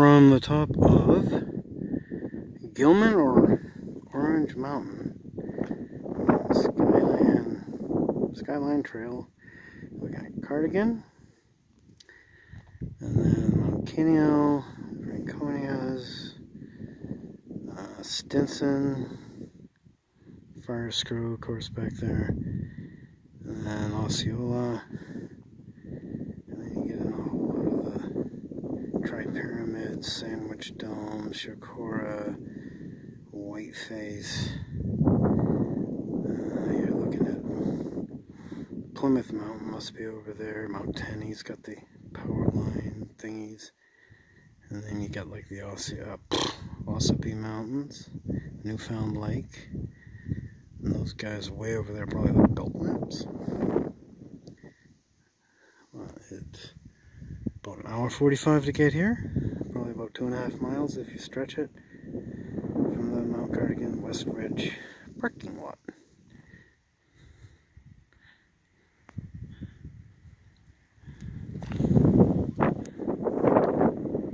from the top of Gilman or Orange Mountain. Skyline, Skyline Trail. We got Cardigan. And then Mount Kineo, Franconias, uh, Stinson, Firescrew, of course, back there. And then Osceola. Tripyramid, Sandwich Dome, Chocorua, Whiteface. Uh, you're looking at Plymouth Mountain must be over there. Mount Tenney's got the power line thingies. And then you got like the Ossi uh, Ossipee Mountains, Newfound Lake. And those guys way over there, probably the Belknaps. About an hour 45 to get here. Probably about two and a half miles if you stretch it from the Mount Cardigan West Ridge parking lot.